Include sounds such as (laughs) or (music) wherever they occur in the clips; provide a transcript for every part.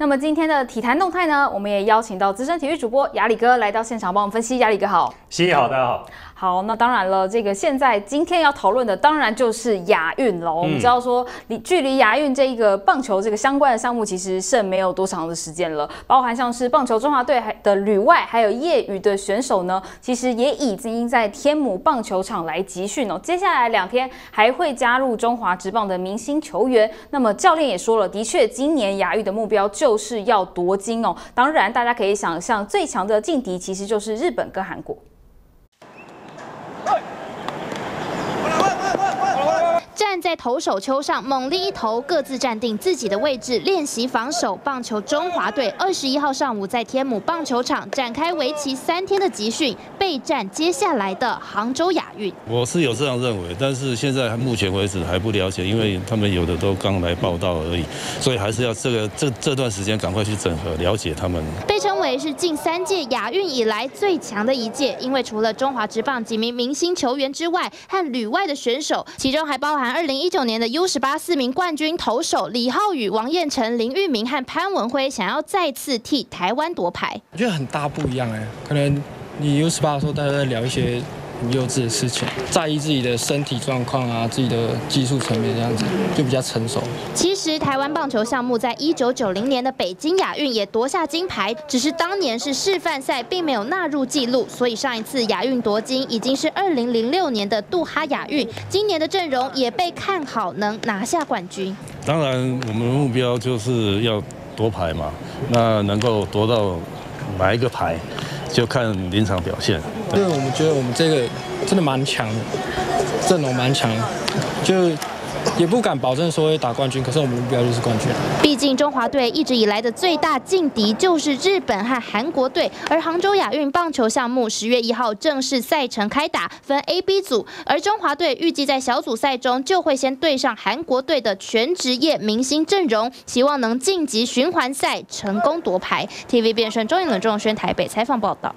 那么今天的体坛动态呢，我们也邀请到资深体育主播雅里哥来到现场帮我们分析。雅里哥好，新义好，大家好。好，那当然了，这个现在今天要讨论的当然就是亚运了。我们知道说，离距离亚运这一个棒球这个相关的项目，其实剩没有多长的时间了。包含像是棒球中华队还的旅外还有业余的选手呢，其实也已经在天母棒球场来集训哦。接下来两天还会加入中华职棒的明星球员。那么教练也说了，的确今年亚运的目标就就是要夺金哦。当然，大家可以想象，最强的劲敌其实就是日本跟韩国。站在投手丘上，猛力一投，各自站定自己的位置，练习防守。棒球中华队二十一号上午在天母棒球场展开为期三天的集训，备战接下来的杭州亚运。我是有这样认为，但是现在目前为止还不了解，因为他们有的都刚来报道而已，所以还是要这个这这段时间赶快去整合了解他们。被称为是近三届亚运以来最强的一届，因为除了中华职棒几名明星球员之外，和旅外的选手，其中还包含。二零一九年的 U 十八四名冠军投手李浩宇、王彦辰、林玉明和潘文辉想要再次替台湾夺牌，我觉得很大不一样哎，可能你 U 十八的时候大家在聊一些。很幼稚的事情，在意自己的身体状况啊，自己的技术层面这样子，就比较成熟。其实台湾棒球项目在一九九零年的北京亚运也夺下金牌，只是当年是示范赛，并没有纳入记录。所以上一次亚运夺金已经是二零零六年的杜哈亚运，今年的阵容也被看好能拿下冠军。当然，我们的目标就是要夺牌嘛，那能够夺到哪一个牌？就看临场表现。对，我们觉得我们这个真的蛮强的，阵容蛮强，就。也不敢保证说会打冠军，可是我们目标就是冠军。毕竟中华队一直以来的最大劲敌就是日本和韩国队，而杭州亚运棒球项目十月一号正式赛程开打，分 A、B 组，而中华队预计在小组赛中就会先对上韩国队的全职业明星阵容，希望能晋级循环赛，成功夺牌。TV 变身中影冷中宣台北采访报道。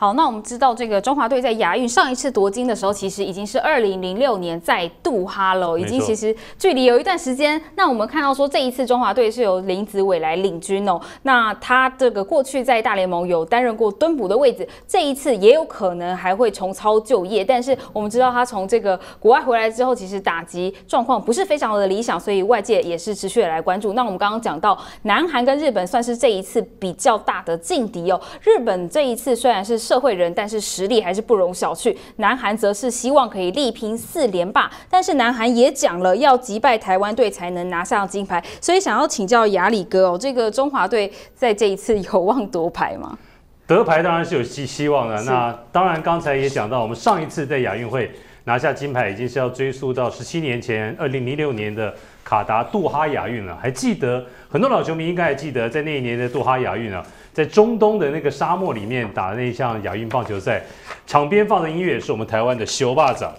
好，那我们知道这个中华队在亚运上一次夺金的时候，其实已经是二零零六年在杜哈了，已经其实距离有一段时间。那我们看到说这一次中华队是由林子伟来领军哦，那他这个过去在大联盟有担任过蹲捕的位置，这一次也有可能还会重操旧业。但是我们知道他从这个国外回来之后，其实打击状况不是非常的理想，所以外界也是持续的来关注。那我们刚刚讲到南韩跟日本算是这一次比较大的劲敌哦，日本这一次虽然是。社会人，但是实力还是不容小觑。南韩则是希望可以力拼四连霸，但是南韩也讲了要击败台湾队才能拿上金牌，所以想要请教亚里哥哦，这个中华队在这一次有望夺牌吗？得牌当然是有希希望的。那当然，刚才也讲到，我们上一次在亚运会拿下金牌，已经是要追溯到十七年前，二零零六年的卡达杜哈亚运了。还记得很多老球迷应该还记得，在那一年的杜哈亚运啊。在中东的那个沙漠里面打的那一项亚运棒球赛，场边放的音乐是我们台湾的修霸掌，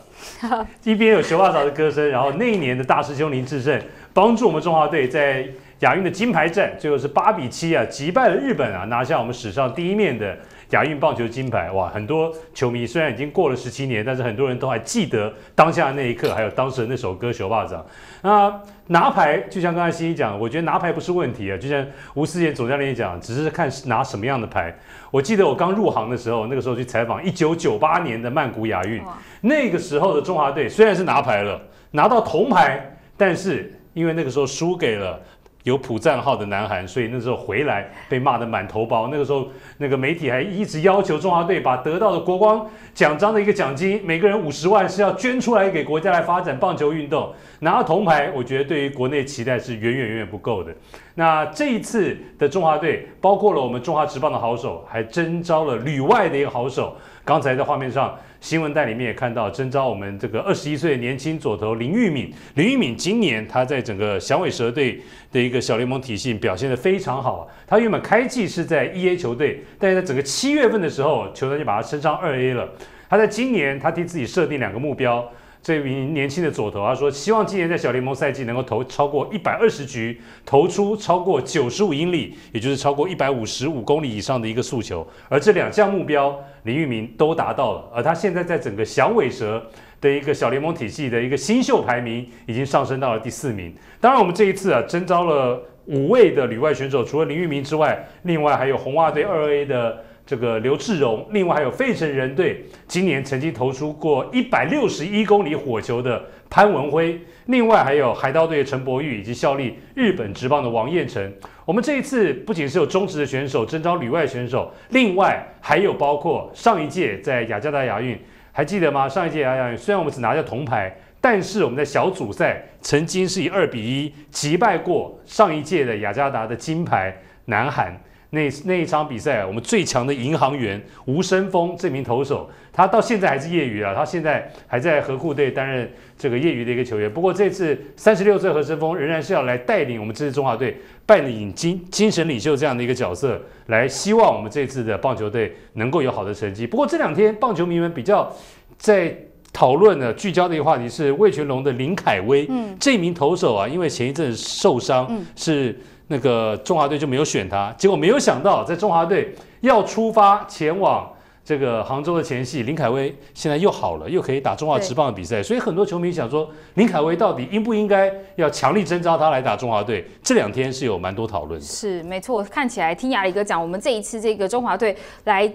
一边有修霸掌的歌声，然后那一年的大师兄林志胜帮助我们中华队在亚运的金牌战，最后是八比七啊击败了日本啊，拿下我们史上第一面的。亚运棒球金牌哇！很多球迷虽然已经过了十七年，但是很多人都还记得当下那一刻，还有当时的那首歌《球霸掌》。那拿牌就像刚才欣欣讲，我觉得拿牌不是问题啊。就像吴思贤总教练讲，只是看拿什么样的牌。我记得我刚入行的时候，那个时候去采访一九九八年的曼谷亚运，那个时候的中华队虽然是拿牌了，拿到铜牌，但是因为那个时候输给了。有普战号的南韩，所以那时候回来被骂得满头包。那个时候，那个媒体还一直要求中华队把得到的国光奖章的一个奖金，每个人五十万是要捐出来给国家来发展棒球运动。拿到铜牌，我觉得对于国内期待是远远远远不够的。那这一次的中华队，包括了我们中华职棒的好手，还征召了旅外的一个好手。刚才在画面上。新闻带里面也看到征召我们这个二十一岁的年轻左投林玉敏，林玉敏今年他在整个响尾蛇队的一个小联盟体系表现得非常好。他原本开季是在一 A 球队，但是在整个七月份的时候，球队就把他升上二 A 了。他在今年他替自己设定两个目标。这名年轻的左投，他说希望今年在小联盟赛季能够投超过一百二十局，投出超过九十五英里，也就是超过一百五十五公里以上的一个诉求。而这两项目标，林玉明都达到了。而他现在在整个响尾蛇的一个小联盟体系的一个新秀排名，已经上升到了第四名。当然，我们这一次啊，征召了五位的旅外选手，除了林玉明之外，另外还有红袜队二 A 的这个刘志荣，另外还有费城人队今年曾经投出过一百六十一公里火球的潘文辉，另外还有海盗队陈柏宇以及效力日本职棒的王彦辰。我们这一次不仅是有中职的选手征召旅外选手，另外还有包括上一届在雅加达亚运，还记得吗？上一届亚运虽然我们只拿下铜牌。但是我们在小组赛曾经是以二比一击败过上一届的雅加达的金牌南韩。那那一场比赛，我们最强的银行员吴申峰这名投手，他到现在还是业余啊，他现在还在河库队担任这个业余的一个球员。不过这次三十六岁何生峰仍然是要来带领我们这支中华队扮演精精神领袖这样的一个角色，来希望我们这次的棒球队能够有好的成绩。不过这两天棒球迷们比较在。讨论的，聚焦的一个话题是魏全龙的林凯威，嗯，这名投手啊，因为前一阵受伤，是那个中华队就没有选他，结果没有想到，在中华队要出发前往这个杭州的前夕，林凯威现在又好了，又可以打中华职棒的比赛，所以很多球迷想说，林凯威到底应不应该要强力征召他来打中华队？这两天是有蛮多讨论的。是没错，看起来听雅里哥讲，我们这一次这个中华队来。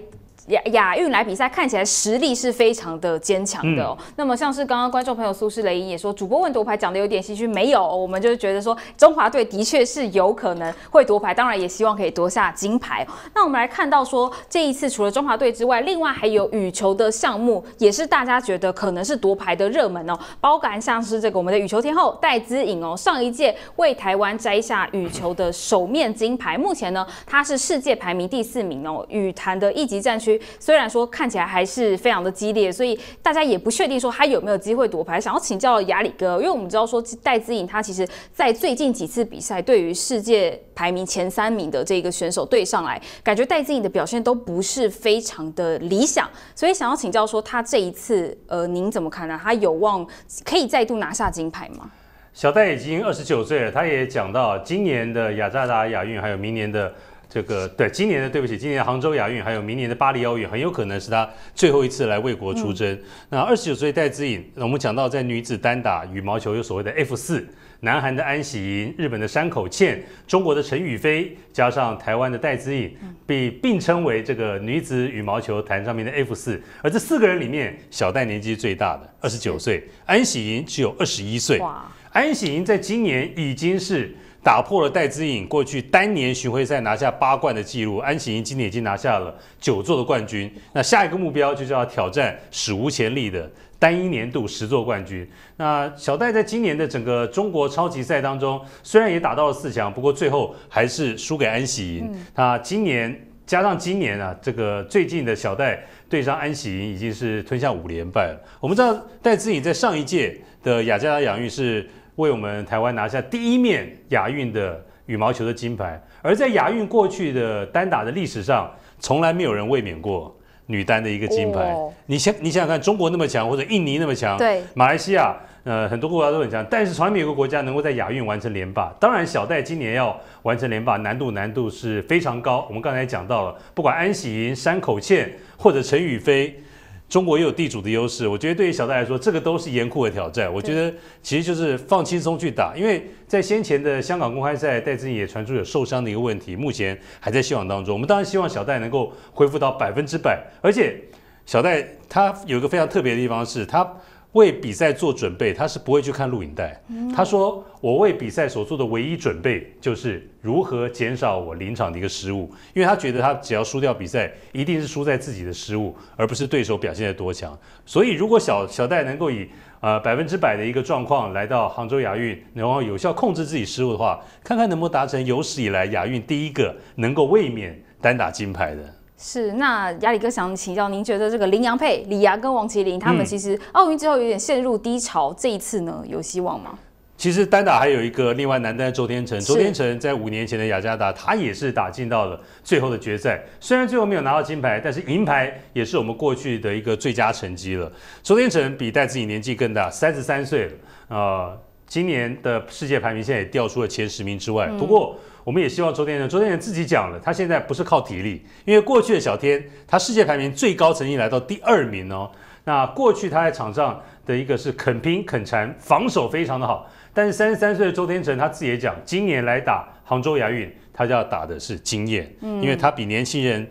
亚亚运来比赛看起来实力是非常的坚强的哦。那么像是刚刚观众朋友苏诗雷英也说，主播问夺牌讲的有点唏嘘，没有，我们就是觉得说中华队的确是有可能会夺牌，当然也希望可以夺下金牌。那我们来看到说这一次除了中华队之外，另外还有羽球的项目也是大家觉得可能是夺牌的热门哦。包含像是这个我们的羽球天后戴资颖哦，上一届为台湾摘下羽球的首面金牌，目前呢她是世界排名第四名哦。羽坛的一级战区。虽然说看起来还是非常的激烈，所以大家也不确定说他有没有机会夺牌。想要请教亚里哥，因为我们知道说戴资颖他其实在最近几次比赛，对于世界排名前三名的这个选手对上来，感觉戴资颖的表现都不是非常的理想。所以想要请教说他这一次，呃，您怎么看呢？他有望可以再度拿下金牌吗？小戴已经二十九岁了，他也讲到今年的雅加达亚运，还有明年的。这个对今年的对不起，今年杭州亚运还有明年的巴黎奥运，很有可能是他最后一次来为国出征。那二十九岁戴资颖，我们讲到在女子单打羽毛球有所谓的 F 四，南韩的安喜莹、日本的山口茜、中国的陈雨菲，加上台湾的戴资颖，被并称为这个女子羽毛球坛上面的 F 四。而这四个人里面，小戴年纪最大的，二十九岁，安喜莹只有二十一岁。哇，安喜莹在今年已经是。打破了戴资颖过去单年巡回赛拿下八冠的记录，安喜莹今年已经拿下了九座的冠军。那下一个目标就是要挑战史无前例的单一年度十座冠军。那小戴在今年的整个中国超级赛当中，虽然也打到了四强，不过最后还是输给安喜莹。他今年加上今年啊，这个最近的小戴对上安喜莹已经是吞下五连败了。我们知道戴资颖在上一届的雅加达亚运是。为我们台湾拿下第一面亚运的羽毛球的金牌，而在亚运过去的单打的历史上，从来没有人卫冕过女单的一个金牌。你想，你想想看，中国那么强，或者印尼那么强，对，马来西亚，呃，很多国家都很强，但是从来没有个国家能够在亚运完成连霸。当然，小戴今年要完成连霸，难度难度是非常高。我们刚才讲到了，不管安喜莹、山口茜或者陈雨菲。中国也有地主的优势，我觉得对于小戴来说，这个都是严酷的挑战。我觉得其实就是放轻松去打，因为在先前的香港公开赛，戴资颖也传出有受伤的一个问题，目前还在休养当中。我们当然希望小戴能够恢复到百分之百，而且小戴他有一个非常特别的地方是，他。为比赛做准备，他是不会去看录影带。他说：“我为比赛所做的唯一准备，就是如何减少我临场的一个失误。因为他觉得他只要输掉比赛，一定是输在自己的失误，而不是对手表现的多强。所以，如果小小戴能够以呃百分之百的一个状况来到杭州亚运，然后有效控制自己失误的话，看看能不能达成有史以来亚运第一个能够卫冕单打金牌的。”是，那亚里哥想请教，您觉得这个林洋配李阳跟王麒麟他们其实奥运之后有点陷入低潮，这一次呢有希望吗？其实单打还有一个另外男单周天成，周天成在五年前的雅加达，他也是打进到了最后的决赛，虽然最后没有拿到金牌，但是银牌也是我们过去的一个最佳成绩了。周天成比戴资颖年纪更大，三十三岁了，呃，今年的世界排名现在也掉出了前十名之外，不过。我们也希望周天成，周天成自己讲了，他现在不是靠体力，因为过去的小天，他世界排名最高曾经来到第二名哦。那过去他在场上的一个是肯拼肯缠，防守非常的好。但是三十三岁的周天成他自己也讲，今年来打杭州亚运，他要打的是经验，因为他比年轻人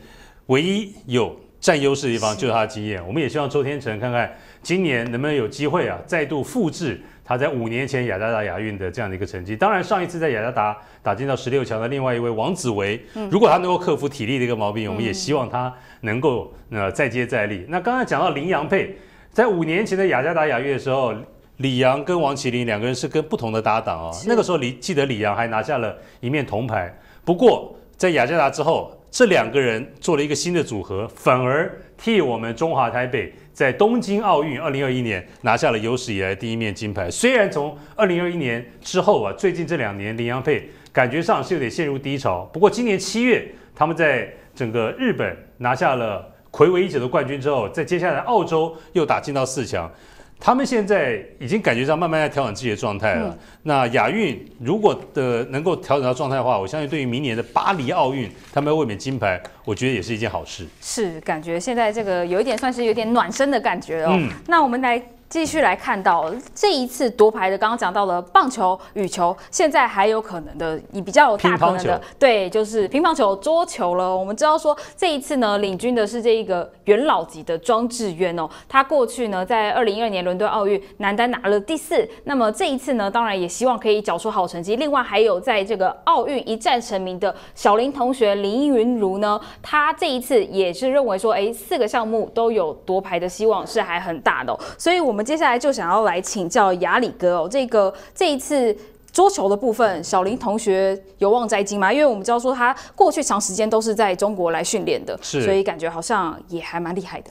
唯一有占优势的地方就是他的经验。我们也希望周天成看看今年能不能有机会啊，再度复制他在五年前雅加达亚运的这样的一个成绩。当然，上一次在雅加达打进到十六强的另外一位王子维，如果他能够克服体力的一个毛病，我们也希望他能够呃再接再厉。那刚才讲到林洋配，在五年前的雅加达亚运的时候。李阳跟王麒麟两个人是跟不同的搭档哦。那个时候李记得李阳还拿下了一面铜牌。不过在雅加达之后，这两个人做了一个新的组合，反而替我们中华台北在东京奥运二零二一年拿下了有史以来第一面金牌。虽然从二零二一年之后啊，最近这两年林洋配感觉上是有点陷入低潮。不过今年七月，他们在整个日本拿下了魁违已久的冠军之后，在接下来澳洲又打进到四强。他们现在已经感觉上慢慢在调整自己的状态了。那亚运如果的能够调整到状态的话，我相信对于明年的巴黎奥运，他们要卫冕金牌，我觉得也是一件好事。是，感觉现在这个有一点算是有点暖身的感觉哦。那我们来。继续来看到这一次夺牌的，刚刚讲到了棒球、羽球，现在还有可能的，以比较大可能的，对，就是乒乓球、桌球了。我们知道说这一次呢，领军的是这一个元老级的庄智渊哦，他过去呢在二零一二年伦敦奥运男单拿了第四，那么这一次呢，当然也希望可以缴出好成绩。另外还有在这个奥运一战成名的小林同学林云如呢，他这一次也是认为说，哎，四个项目都有夺牌的希望是还很大的，所以我。我们接下来就想要来请教雅里哥哦，这个这一次桌球的部分，小林同学有望摘金吗？因为我们知道说他过去长时间都是在中国来训练的，是，所以感觉好像也还蛮厉害的。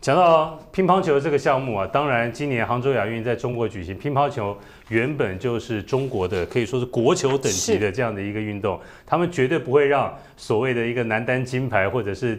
讲到乒乓球这个项目啊，当然今年杭州亚运在中国举行，乒乓球原本就是中国的可以说是国球等级的这样的一个运动，他们绝对不会让所谓的一个男单金牌或者是。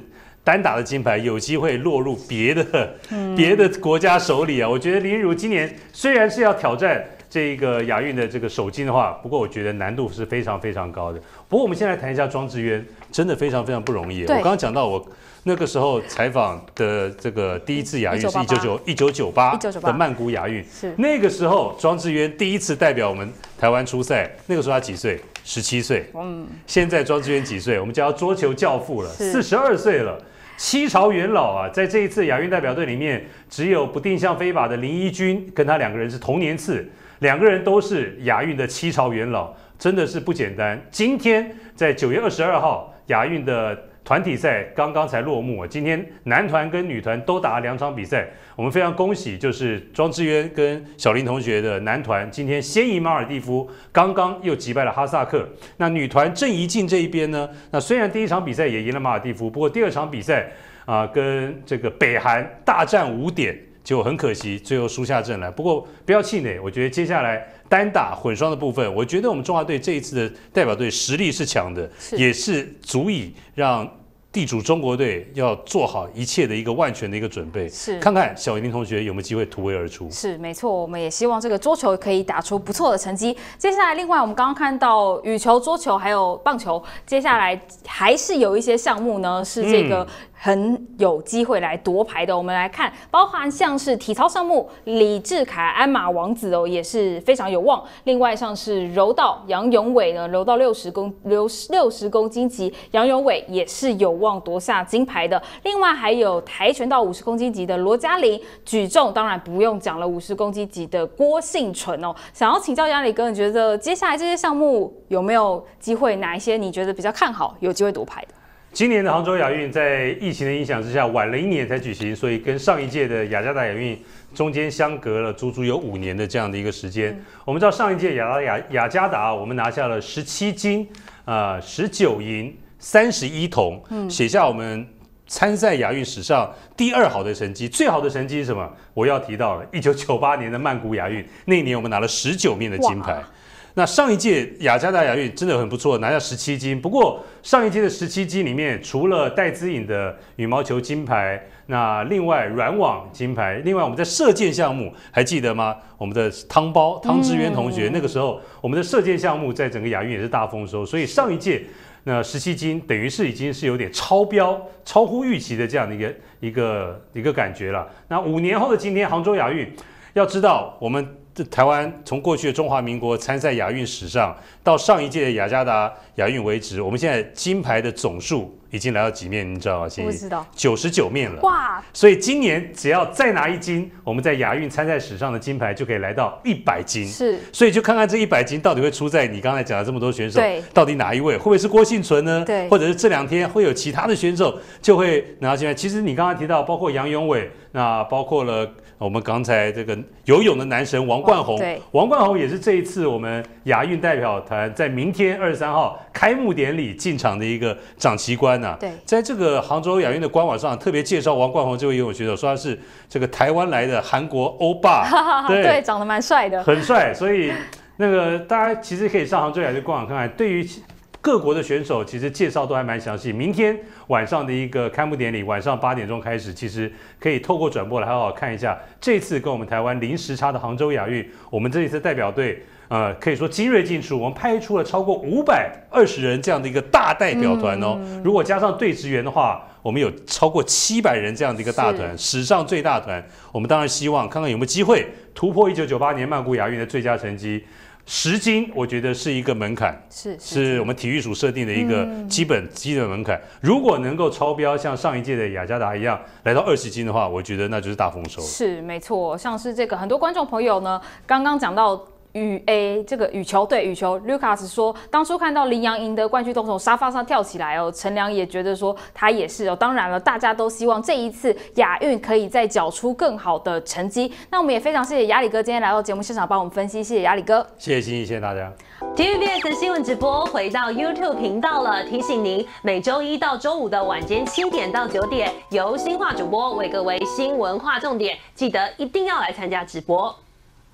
单打的金牌有机会落入别的 (laughs) 别的国家手里啊！我觉得林如今年虽然是要挑战这个亚运的这个首金的话，不过我觉得难度是非常非常高的。不过我们先来谈一下庄智渊，真的非常非常不容易。我刚刚讲到我那个时候采访的这个第一次亚运是一九九一九九八的曼谷亚运，是那个时候庄智渊第一次代表我们台湾出赛，那个时候他几岁？十七岁。嗯，现在庄智渊几岁？我们叫桌球教父了，四十二岁了。七朝元老啊，在这一次亚运代表队里面，只有不定向飞靶的林一军跟他两个人是同年次，两个人都是亚运的七朝元老，真的是不简单。今天在九月二十二号亚运的。团体赛刚刚才落幕啊，今天男团跟女团都打了两场比赛，我们非常恭喜，就是庄智渊跟小林同学的男团今天先赢马尔蒂夫，刚刚又击败了哈萨克。那女团郑怡静这一边呢，那虽然第一场比赛也赢了马尔蒂夫，不过第二场比赛啊跟这个北韩大战五点，就很可惜最后输下阵来。不过不要气馁，我觉得接下来单打混双的部分，我觉得我们中华队这一次的代表队实力是强的，也是足以让。地主中国队要做好一切的一个万全的一个准备，是看看小林同学有没有机会突围而出。是没错，我们也希望这个桌球可以打出不错的成绩。接下来，另外我们刚刚看到羽球、桌球还有棒球，接下来还是有一些项目呢，是这个。很有机会来夺牌的，我们来看，包含像是体操项目，李智凯、鞍马王子哦，也是非常有望。另外像是柔道，杨永伟呢，柔道六十公六六十公斤级，杨永伟也是有望夺下金牌的。另外还有跆拳道五十公斤级的罗嘉玲，举重当然不用讲了，五十公斤级的郭幸纯哦。想要请教亚里哥，你觉得接下来这些项目有没有机会？哪一些你觉得比较看好，有机会夺牌的？今年的杭州亚运在疫情的影响之下晚了一年才举行，所以跟上一届的雅加达亚运中间相隔了足足有五年的这样的一个时间。我们知道上一届雅达雅雅加达，我们拿下了十七金，啊，十九银，三十一铜，写下我们参赛亚运史上第二好的成绩。最好的成绩是什么？我要提到了一九九八年的曼谷亚运，那一年我们拿了十九面的金牌。那上一届雅加达亚运真的很不错，拿下十七金。不过上一届的十七金里面，除了戴资颖的羽毛球金牌，那另外软网金牌，另外我们在射箭项目还记得吗？我们的汤包汤志渊同学那个时候，我们的射箭项目在整个亚运也是大丰收。所以上一届那十七金等于是已经是有点超标、超乎预期的这样的一个一个一个感觉了。那五年后的今天杭州亚运，要知道我们。台湾从过去的中华民国参赛亚运史上，到上一届的雅加达亚运为止，我们现在金牌的总数已经来到几面？你知道吗？我不知道，九十九面了。哇！所以今年只要再拿一金，我们在亚运参赛史上的金牌就可以来到一百金。是，所以就看看这一百金到底会出在你刚才讲的这么多选手，对，到底哪一位？会不会是郭幸存呢？对，或者是这两天会有其他的选手就会拿到金牌？其实你刚刚提到，包括杨永伟，那包括了。我们刚才这个游泳的男神王冠宏，对，王冠宏也是这一次我们亚运代表团在明天二十三号开幕典礼进场的一个掌旗官呐。对，在这个杭州亚运的官网上特别介绍王冠宏这位游泳选手，说他是这个台湾来的韩国欧巴，(laughs) 对，长得蛮帅的，很帅。所以那个大家其实可以上杭州亚运官网看看，对于。各国的选手其实介绍都还蛮详细。明天晚上的一个开幕典礼，晚上八点钟开始，其实可以透过转播来好好看一下这次跟我们台湾零时差的杭州亚运。我们这一次代表队，呃，可以说精锐尽出，我们派出了超过五百二十人这样的一个大代表团哦。如果加上队职员的话，我们有超过七百人这样的一个大团，史上最大团。我们当然希望看看有没有机会突破一九九八年曼谷亚运的最佳成绩。十斤，我觉得是一个门槛，是是我们体育署设定的一个基本基本门槛。如果能够超标，像上一届的雅加达一样来到二十斤的话，我觉得那就是大丰收。是没错，像是这个很多观众朋友呢，刚刚讲到。羽 A 这个羽球对羽球，Lucas 说，当初看到林洋赢得冠军，都从沙发上跳起来哦。陈良也觉得说，他也是哦。当然了，大家都希望这一次亚运可以再缴出更好的成绩。那我们也非常谢谢亚里哥今天来到节目现场帮我们分析，谢谢亚里哥，谢谢欣怡，谢谢大家。TVBS 新闻直播回到 YouTube 频道了，提醒您每周一到周五的晚间七点到九点，由新化主播为各位新闻划重点，记得一定要来参加直播。